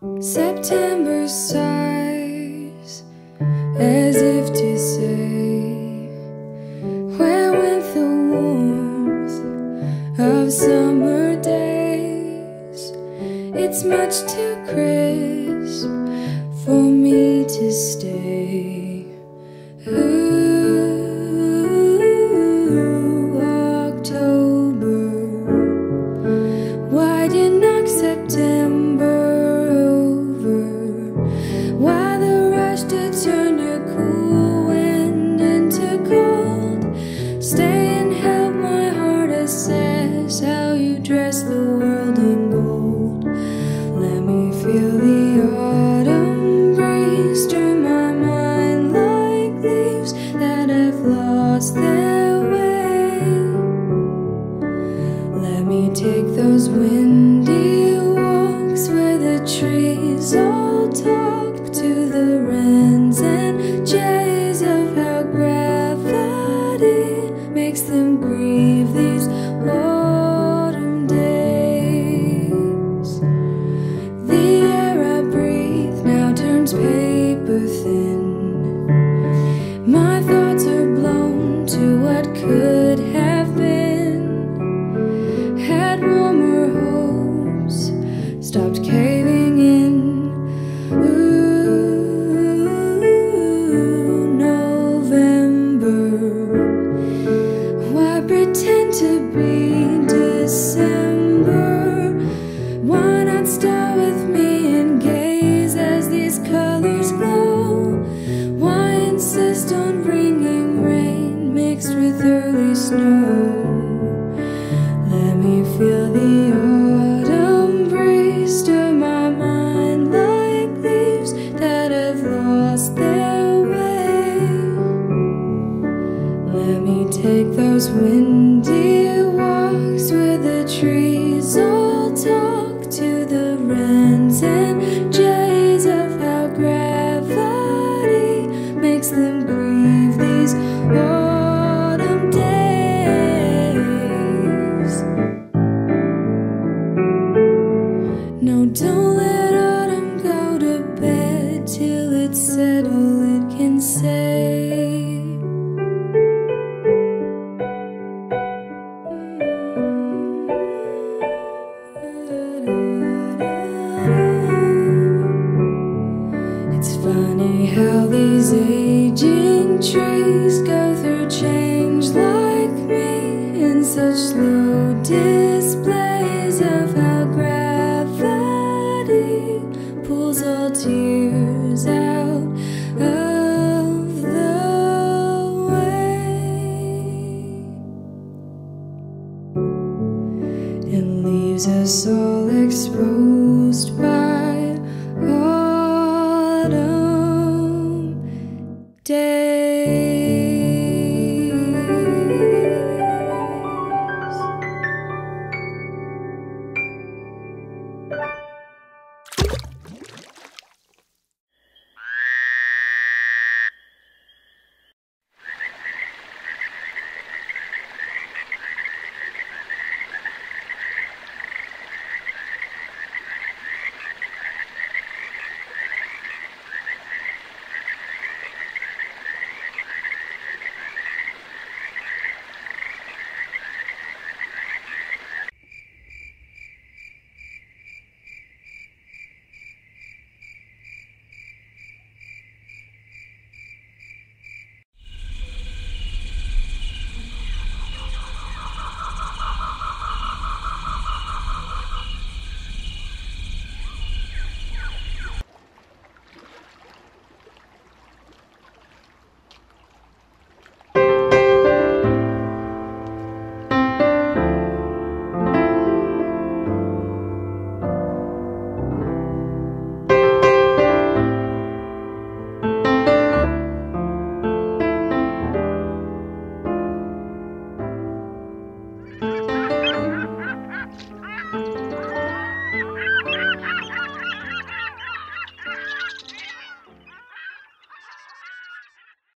September sighs as if to say, Where went the warmth of summer days? It's much too crisp for me to stay. Ooh, dress the world in gold. Let me feel the autumn breeze stir my mind like leaves that have lost their way. Let me take those windy walks where the trees all talk to the wrens and jays of how gravity makes them grieve these autumn take those windy walks where the trees all talk to the wrens and jays of how gravity makes them grieve these autumn days. No, don't let autumn go to bed till it's said trees go through change like me in such slow displays of how gravity pulls all tears out of the way. And leaves us all exposed by